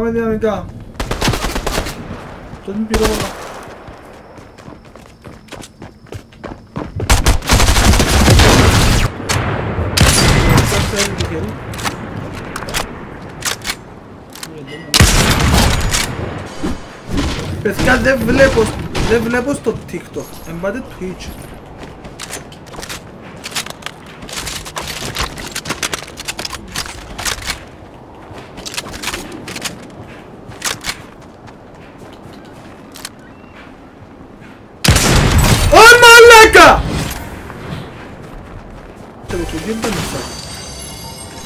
გამომედია მიკა. წინ პირობა. Pescar de vlepos, de vlepos top TikTok, en vez de Twitch.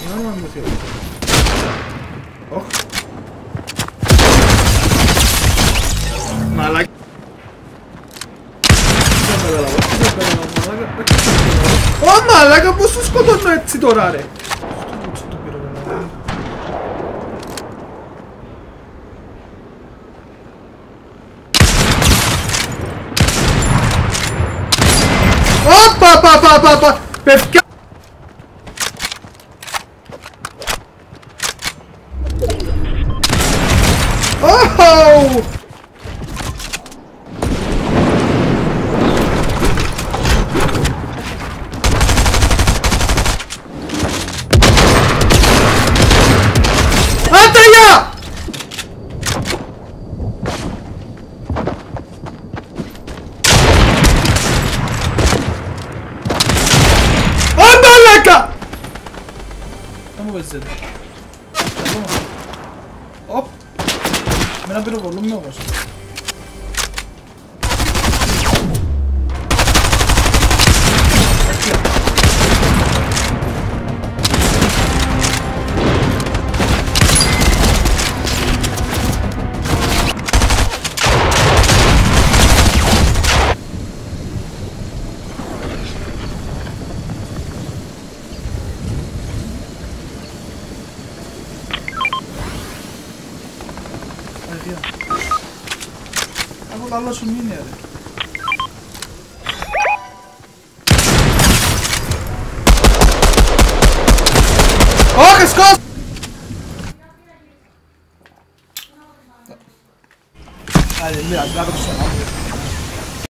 No, no, museo. Oh. Ma la... Oh malaga, posso scotornarsi torare! Oppa, pa, pa, papà! pa! Perché? Facciamo queste. Hop! Me la provo, non me lo posso. فيها. أقول الله شو مين يا رجل؟ أوه كسكس هذه اللي عم تلعب بالشارع